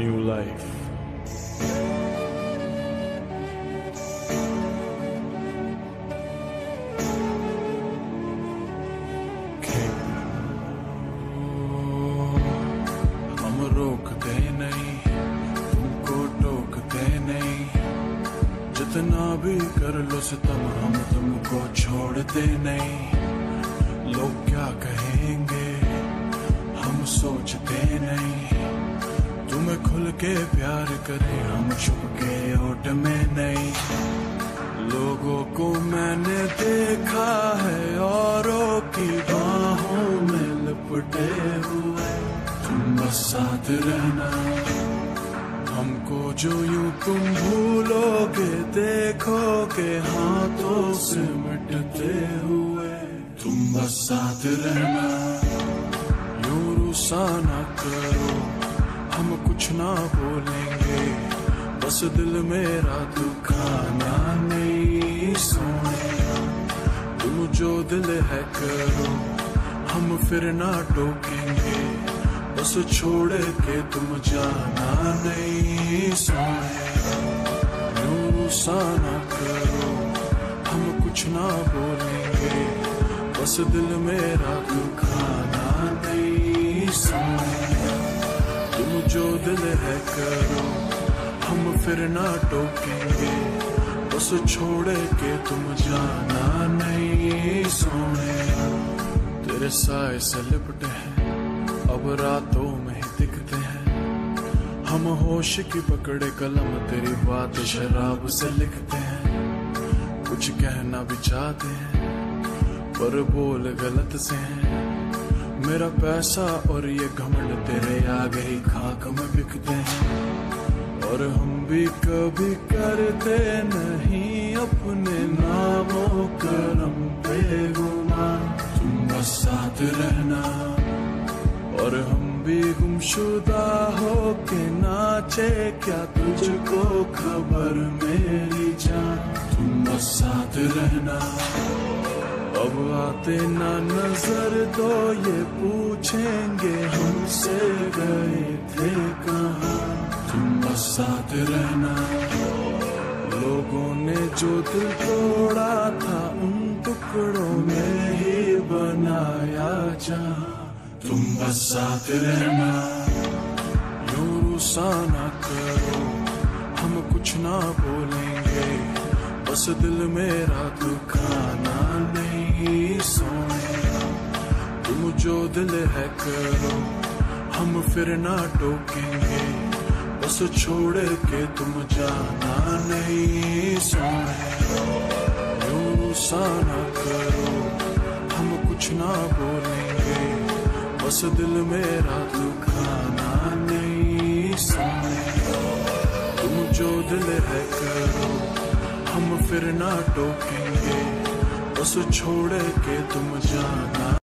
new life. नहीं तुमको टोकते नहीं। जितना भी कर लो सितम, हम तुमको छोड़ते नहीं। लोग क्या कहेंगे, हम सोचते नहीं। खुल के प्यार करें। हम छुप के ओट में नहीं। लोगों को मैंने देखा है, औरों की बाहों में लिपटे हुए। तुम बस साथ रहना। हमको जो यूँ तुम भूलोगे, देखोगे, हाथों से मिटते हुए। तुम बस साथ रहना। यूँ रुसा ना करो हम कुछ ना बोलेंगे, बस दिल मेरा दुखाना नहीं सोने तुम जो दिल है करो, हम फिर ना टोकेंगे। बस छोड़ के तुम जाना नहीं सोने यूँ ना करो, हम कुछ ना बोलेंगे। बस दिल मेरा दुखाना जो दिल है करो, हम फिर ना टोकेंगे। बस छोड़ के तुम जाना नहीं सोने। तेरे साए से लिपटे हैं, अब रातों में दिखते हैं। हम होश की पकड़े कलम तेरी बात शराब से लिखते हैं। कुछ कहना भी चाहते हैं, पर बोल गलत से हैं। मेरा पैसा और ये घमंड तेरे आगे ही खाक में बिकते हैं। और हम भी कभी करते नहीं अपने नामों करम पे गुमान तुम बस साथ रहना। और हम भी गुमशुदा हो के नाचे, क्या तुझको खबर मेरी जान? तुम बस साथ रहना। अब आते ना नज़र तो ये पूछेंगे हमसे गए थे कहाँ? तुम बस साथ रहना। लोगों ने जो दिल तोड़ा था उन टुकड़ों में ही बनाया जा तुम बस साथ रहना। यूँ रुसा ना करो। हम कुछ ना बोलेंगे। बस दिल मेरा दुखाना है करो, हम फिर ना टोकेंगे, बस छोड़ के तुम जाना नहीं सोने रुसा ना करो, हम कुछ ना बोलेंगे, बस दिल मेरा दुखाना नहीं सोने तुम जो दिल है करो, हम फिर ना टोकेंगे, बस छोड़ के तुम जाना